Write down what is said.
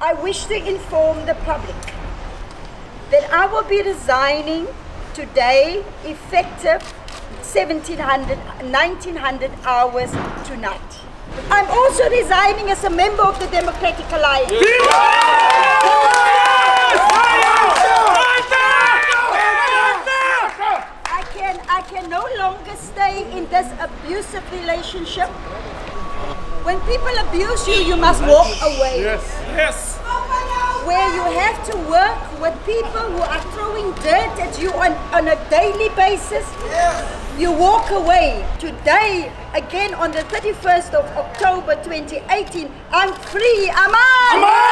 I wish to inform the public that I will be resigning today, effective 1700, 1900 hours tonight. I'm also resigning as a member of the Democratic Alliance. I can, I can no longer stay in this abusive relationship. When people abuse you, you must walk away. Yes. Yes. Where you have to work with people who are throwing dirt at you on, on a daily basis. You walk away. Today, again on the 31st of October 2018, I'm free. Am Amandla!